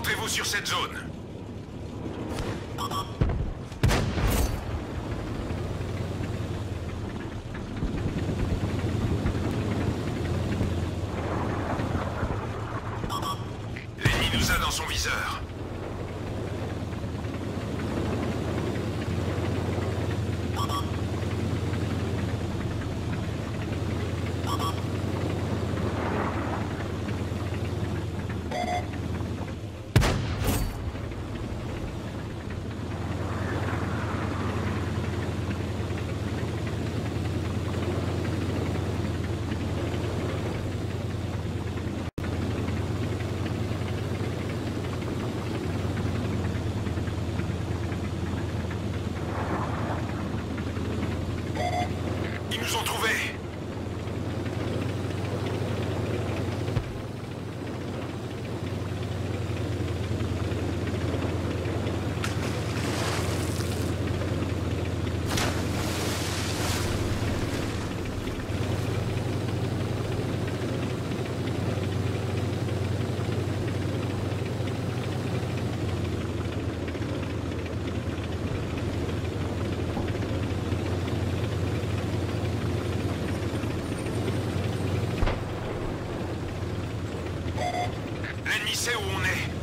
Concentrez-vous sur cette zone. L'ennemi sait où on est.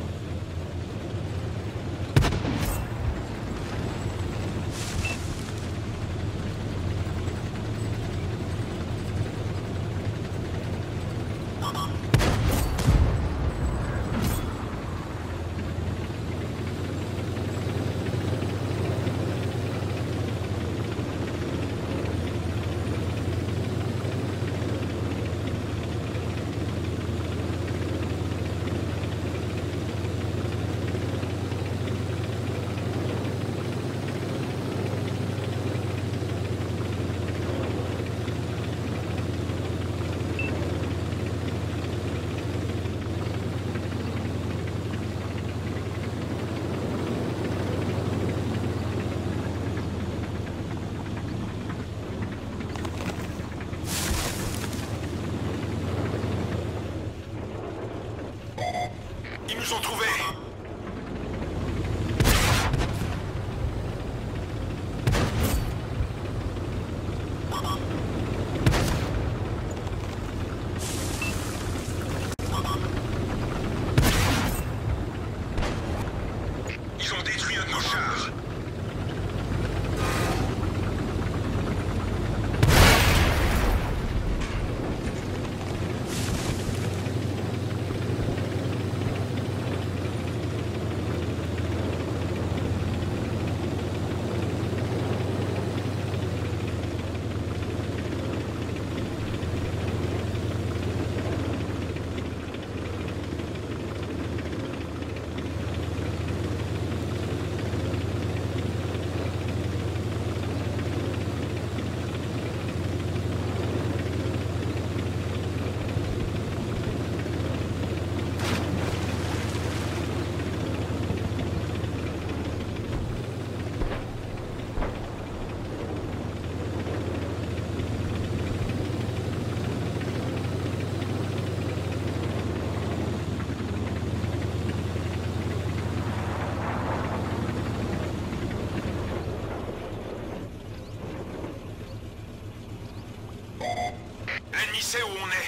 nous ont trouvés. L'ennemi sait où on est.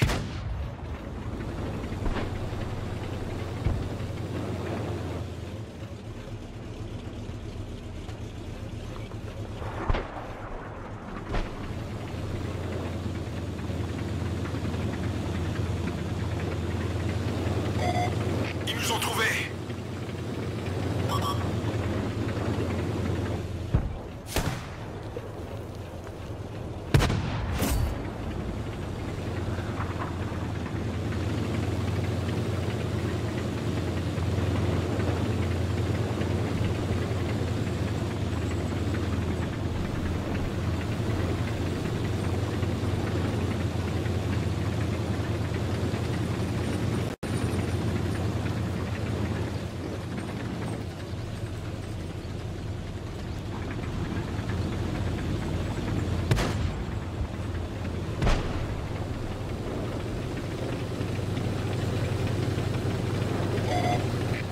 Ils nous ont trouvés.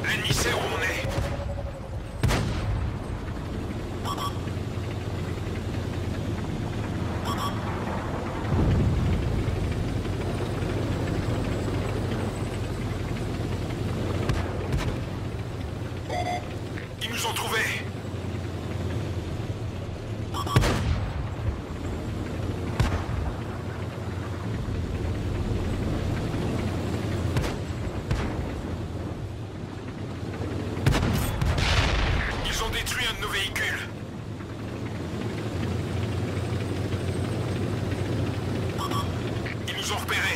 L'ennemi sait où on est. Ils nous ont trouvés. Ils ont détruit un de nos véhicules. Ils nous ont repérés.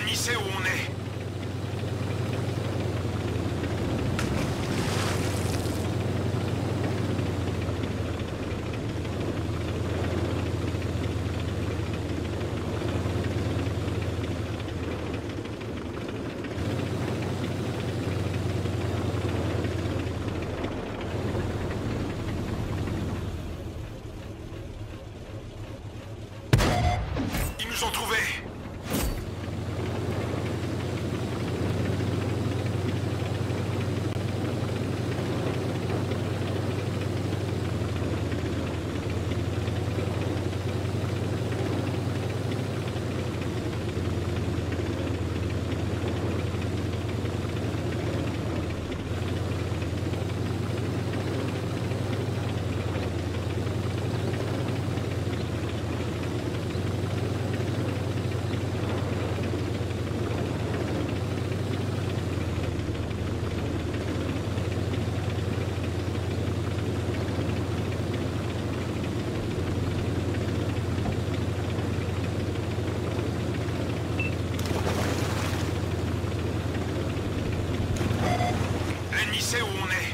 L'ennemi sait où on est. Ils nous ont trouvés. si se une